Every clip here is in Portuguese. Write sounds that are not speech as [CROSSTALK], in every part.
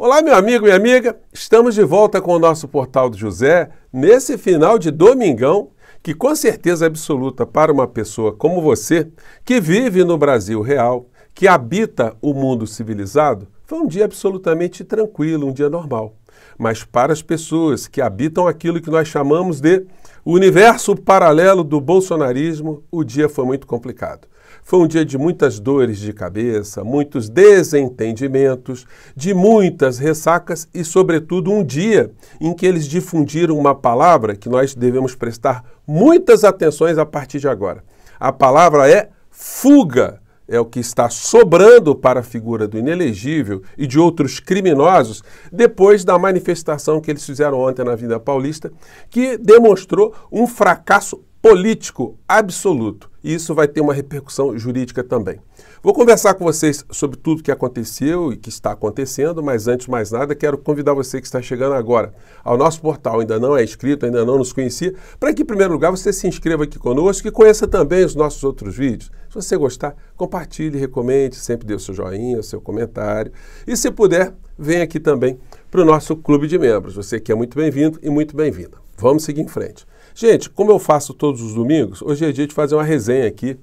Olá, meu amigo, minha amiga. Estamos de volta com o nosso Portal do José nesse final de domingão, que com certeza absoluta para uma pessoa como você, que vive no Brasil real, que habita o mundo civilizado, foi um dia absolutamente tranquilo, um dia normal. Mas para as pessoas que habitam aquilo que nós chamamos de universo paralelo do bolsonarismo, o dia foi muito complicado. Foi um dia de muitas dores de cabeça, muitos desentendimentos, de muitas ressacas e, sobretudo, um dia em que eles difundiram uma palavra que nós devemos prestar muitas atenções a partir de agora. A palavra é fuga é o que está sobrando para a figura do inelegível e de outros criminosos depois da manifestação que eles fizeram ontem na Vida Paulista, que demonstrou um fracasso político absoluto. E isso vai ter uma repercussão jurídica também. Vou conversar com vocês sobre tudo que aconteceu e que está acontecendo, mas antes de mais nada, quero convidar você que está chegando agora ao nosso portal, ainda não é inscrito, ainda não nos conhecia, para que, em primeiro lugar, você se inscreva aqui conosco e conheça também os nossos outros vídeos. Se você gostar, compartilhe, recomende, sempre dê o seu joinha, o seu comentário. E se puder, venha aqui também para o nosso clube de membros. Você que é muito bem-vindo e muito bem-vinda. Vamos seguir em frente. Gente, como eu faço todos os domingos, hoje é dia de fazer uma resenha aqui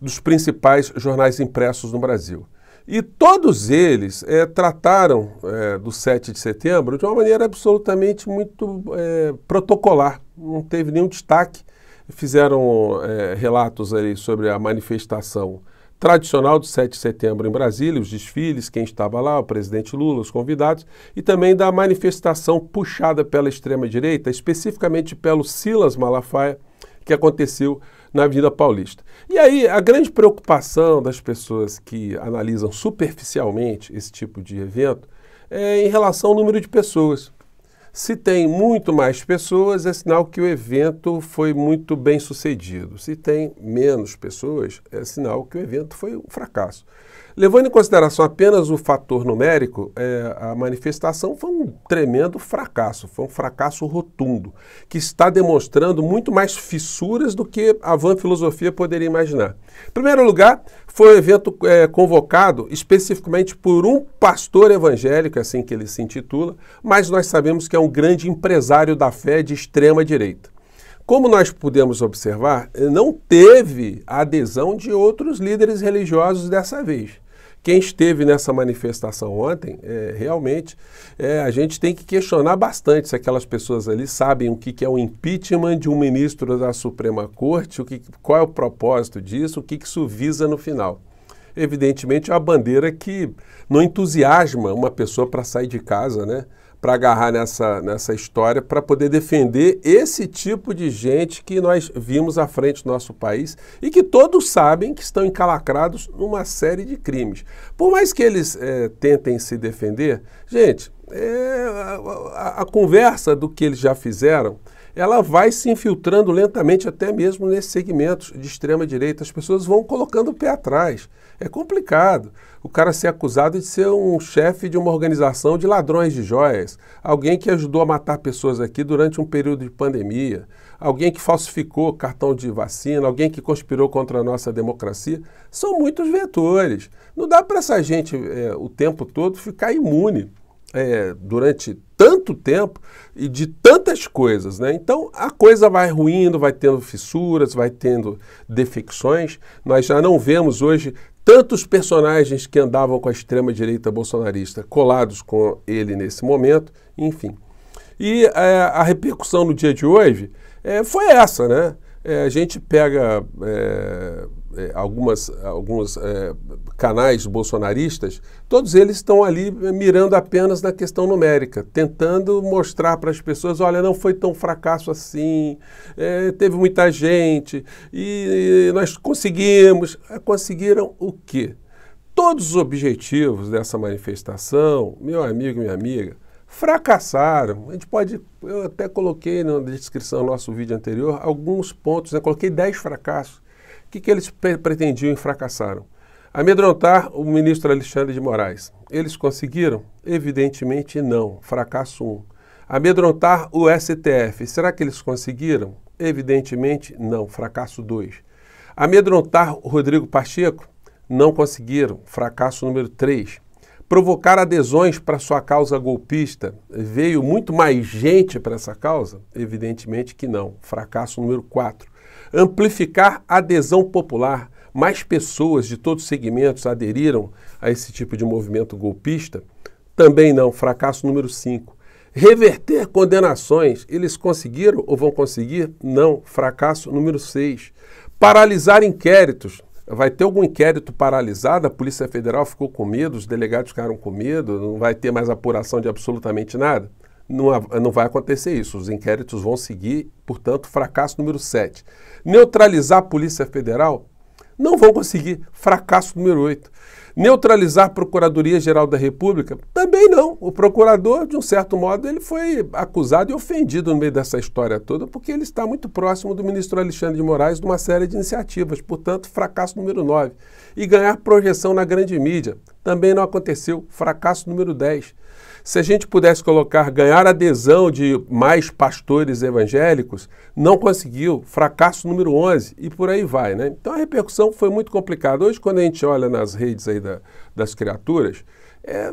dos principais jornais impressos no Brasil. E todos eles é, trataram é, do 7 de setembro de uma maneira absolutamente muito é, protocolar. Não teve nenhum destaque. Fizeram relatos ali sobre a manifestação tradicional do 7 de setembro em Brasília, os desfiles, quem estava lá, o presidente Lula, os convidados, e também da manifestação puxada pela extrema-direita, especificamente pelo Silas Malafaia, que aconteceu na Avenida Paulista. E aí, a grande preocupação das pessoas que analisam superficialmente esse tipo de evento é em relação ao número de pessoas. Se tem muito mais pessoas, é sinal que o evento foi muito bem sucedido. Se tem menos pessoas, é sinal que o evento foi um fracasso. Levando em consideração apenas o fator numérico, é, a manifestação foi um tremendo fracasso, foi um fracasso rotundo, que está demonstrando muito mais fissuras do que a van filosofia poderia imaginar. Em primeiro lugar, foi um evento é, convocado especificamente por um pastor evangélico, assim que ele se intitula, mas nós sabemos que é um grande empresário da fé de extrema direita. Como nós pudemos observar, não teve adesão de outros líderes religiosos dessa vez. Quem esteve nessa manifestação ontem, é, realmente, é, a gente tem que questionar bastante se aquelas pessoas ali sabem o que, que é o impeachment de um ministro da Suprema Corte, o que, qual é o propósito disso, o que, que isso visa no final. Evidentemente, é uma bandeira que não entusiasma uma pessoa para sair de casa, né? Para agarrar nessa, nessa história, para poder defender esse tipo de gente que nós vimos à frente do nosso país e que todos sabem que estão encalacrados numa série de crimes. Por mais que eles é, tentem se defender, gente, é, a, a conversa do que eles já fizeram ela vai se infiltrando lentamente até mesmo nesses segmentos de extrema direita. As pessoas vão colocando o pé atrás. É complicado o cara ser acusado de ser um chefe de uma organização de ladrões de joias, alguém que ajudou a matar pessoas aqui durante um período de pandemia, alguém que falsificou cartão de vacina, alguém que conspirou contra a nossa democracia. São muitos vetores. Não dá para essa gente é, o tempo todo ficar imune é, durante tanto tempo e de tantas coisas, né? Então a coisa vai ruindo, vai tendo fissuras, vai tendo defecções. Nós já não vemos hoje tantos personagens que andavam com a extrema direita bolsonarista colados com ele nesse momento, enfim. E é, a repercussão no dia de hoje é, foi essa, né? É, a gente pega é, é, algumas, alguns é, canais bolsonaristas, todos eles estão ali mirando apenas na questão numérica, tentando mostrar para as pessoas, olha, não foi tão fracasso assim, é, teve muita gente e, e nós conseguimos. É, conseguiram o quê? Todos os objetivos dessa manifestação, meu amigo, minha amiga, fracassaram. A gente pode, eu até coloquei na descrição do nosso vídeo anterior alguns pontos, né? coloquei 10 fracassos. O que, que eles pretendiam e fracassaram? Amedrontar o ministro Alexandre de Moraes. Eles conseguiram? Evidentemente não. Fracasso 1. Um. Amedrontar o STF. Será que eles conseguiram? Evidentemente não. Fracasso 2. Amedrontar o Rodrigo Pacheco? Não conseguiram. Fracasso número 3. Provocar adesões para sua causa golpista. Veio muito mais gente para essa causa? Evidentemente que não. Fracasso número 4. Amplificar adesão popular. Mais pessoas de todos os segmentos aderiram a esse tipo de movimento golpista? Também não. Fracasso número 5. Reverter condenações. Eles conseguiram ou vão conseguir? Não. Fracasso número 6. Paralisar inquéritos. Vai ter algum inquérito paralisado? A Polícia Federal ficou com medo, os delegados ficaram com medo, não vai ter mais apuração de absolutamente nada? Não, não vai acontecer isso. Os inquéritos vão seguir, portanto, fracasso número 7. Neutralizar a Polícia Federal? Não vão conseguir. Fracasso número 8. Neutralizar a Procuradoria-Geral da República? Também não. O procurador, de um certo modo, ele foi acusado e ofendido no meio dessa história toda, porque ele está muito próximo do ministro Alexandre de Moraes de uma série de iniciativas. Portanto, fracasso número 9. E ganhar projeção na grande mídia? Também não aconteceu. Fracasso número 10. Se a gente pudesse colocar ganhar adesão de mais pastores evangélicos, não conseguiu, fracasso número 11 e por aí vai, né? Então a repercussão foi muito complicada. Hoje, quando a gente olha nas redes aí da, das criaturas, é,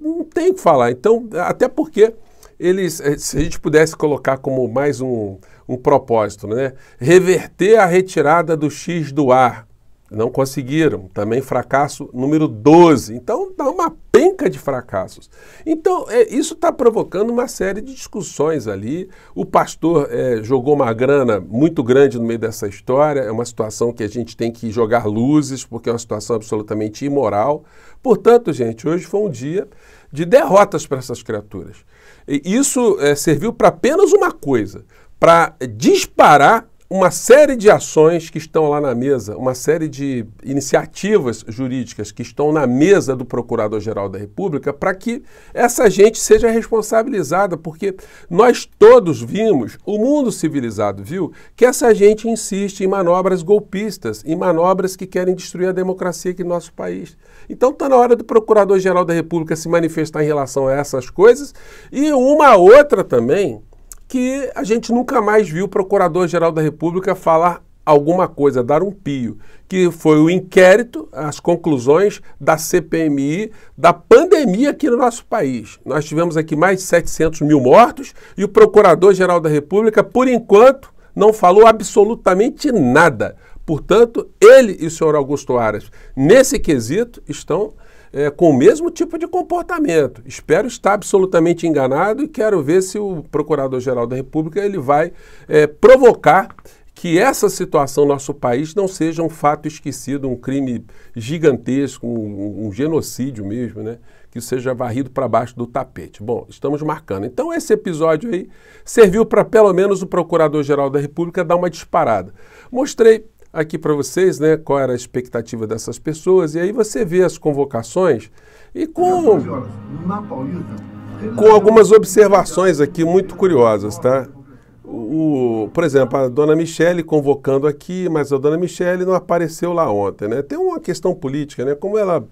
não tem o que falar. Então, até porque eles, eh, se a gente pudesse colocar como mais um, um propósito, né? Reverter a retirada do X do ar não conseguiram. Também fracasso número 12. Então, dá uma penca de fracassos. Então, é, isso está provocando uma série de discussões ali. O pastor é, jogou uma grana muito grande no meio dessa história. É uma situação que a gente tem que jogar luzes, porque é uma situação absolutamente imoral. Portanto, gente, hoje foi um dia de derrotas para essas criaturas. E isso é, serviu para apenas uma coisa: para disparar uma série de ações que estão lá na mesa, uma série de iniciativas jurídicas que estão na mesa do Procurador-Geral da República para que essa gente seja responsabilizada, porque nós todos vimos, o mundo civilizado viu, que essa gente insiste em manobras golpistas, em manobras que querem destruir a democracia aqui no nosso país. Então está na hora do Procurador-Geral da República se manifestar em relação a essas coisas e uma outra também que a gente nunca mais viu o Procurador-Geral da República falar alguma coisa, dar um pio, que foi o inquérito, as conclusões da CPMI da pandemia aqui no nosso país. Nós tivemos aqui mais de 700 mil mortos e o Procurador-Geral da República, por enquanto, não falou absolutamente nada. Portanto, ele e o senhor Augusto Aras, nesse quesito, estão é, com o mesmo tipo de comportamento. Espero estar absolutamente enganado e quero ver se o Procurador-Geral da República ele vai é, provocar que essa situação no nosso país não seja um fato esquecido, um crime gigantesco, um, um genocídio mesmo, né? Que seja varrido para baixo do tapete. Bom, estamos marcando. Então, esse episódio aí serviu para pelo menos o Procurador-Geral da República dar uma disparada. Mostrei aqui para vocês, né, qual era a expectativa dessas pessoas, e aí você vê as convocações e com, com algumas observações aqui muito curiosas, tá? O, por exemplo, a dona Michele convocando aqui, mas a dona Michele não apareceu lá ontem, né? Tem uma questão política, né? Como ela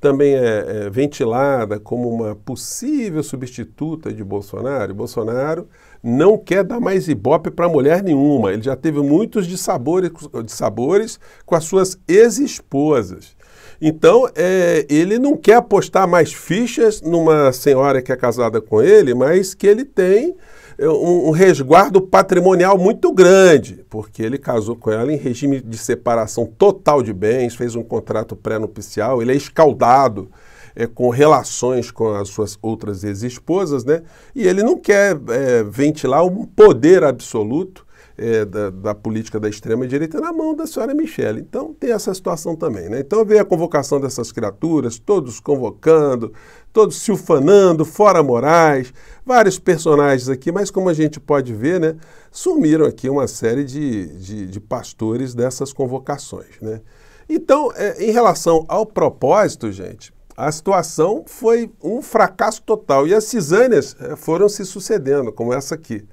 também é, é ventilada como uma possível substituta de Bolsonaro, Bolsonaro não quer dar mais ibope para mulher nenhuma. Ele já teve muitos de sabores, de sabores com as suas ex-esposas. Então, é, ele não quer apostar mais fichas numa senhora que é casada com ele, mas que ele tem é, um, um, resguardo patrimonial muito grande, porque ele casou com ela em regime de separação total de bens, fez um contrato pré-nupcial, ele é escaldado é, com relações com as suas outras ex-esposas, né? E ele não quer é, ventilar um poder absoluto é, da, da, política da extrema-direita na mão da senhora Michelle. Então tem essa situação também. Né? Então veio a convocação dessas criaturas, todos convocando, todos se ufanando, fora Moraes, vários personagens aqui, mas como a gente pode ver, né, sumiram aqui uma série de, de, de pastores dessas convocações. Né? Então, é, em relação ao propósito, gente, a situação foi um fracasso total. E as cisâneas eh, foram se sucedendo, como essa aqui.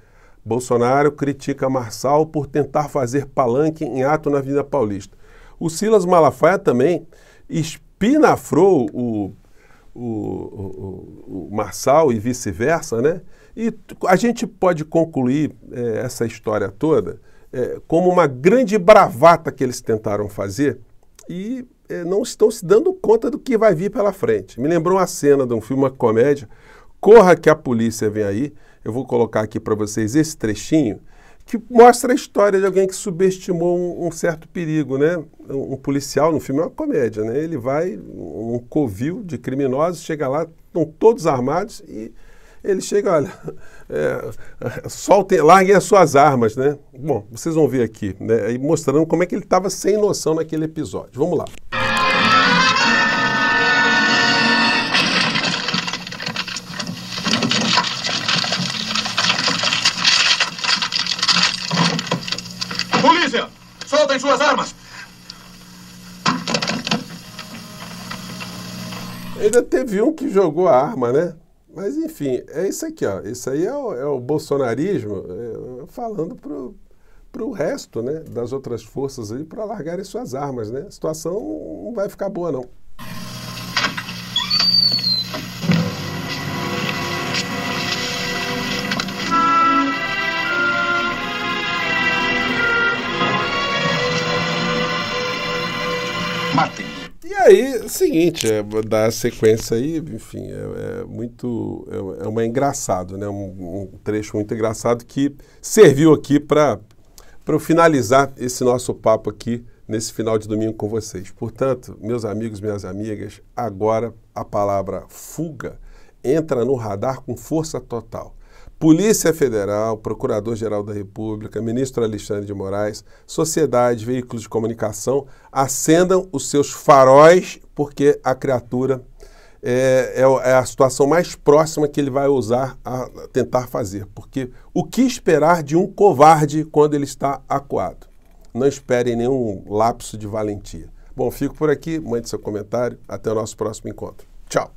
Bolsonaro critica Marçal por tentar fazer palanque em ato na Avenida Paulista. O Silas Malafaia também espinafrou o, o, o, o Marçal e vice-versa, né? E a gente pode concluir é, essa história toda é, como uma grande bravata que eles tentaram fazer e não estão se dando conta do que vai vir pela frente. Me lembrou uma cena de um filme, uma comédia, Corra que a polícia vem aí. Eu vou colocar aqui para vocês esse trechinho que mostra a história de alguém que subestimou um, um, certo perigo, né? Um, um, policial, no filme é uma comédia, né? Ele vai, um covil de criminosos, chega lá, estão todos armados e ele chega, olha, é, [LAUGHS] [LAUGHS] soltem, larguem as suas armas, né? Bom, vocês vão ver aqui, né? Aí mostrando como é que ele estava sem noção naquele episódio. Vamos lá. Polícia! Soltem suas armas! Ainda teve um que jogou a arma, né? Mas enfim, é isso aqui, ó. Isso aí é o, é o bolsonarismo é, falando pro, pro resto, né, das outras forças aí para largarem suas armas, né? A situação não vai ficar boa não. Aí, seguinte, é, dar sequência aí, enfim, é, é muito. É, é uma engraçado, né? Um, um, trecho muito engraçado que serviu aqui para finalizar esse nosso papo aqui nesse final de domingo com vocês. Portanto, meus amigos, minhas amigas, agora a palavra fuga entra no radar com força total. Polícia Federal, Procurador-Geral da República, Ministro Alexandre de Moraes, sociedade, veículos de comunicação, acendam os seus faróis, porque a criatura é, é, é, a situação mais próxima que ele vai usar a tentar fazer. Porque o que esperar de um covarde quando ele está acuado? Não esperem nenhum lapso de valentia. Bom, fico por aqui, mande seu comentário. Até o nosso próximo encontro. Tchau.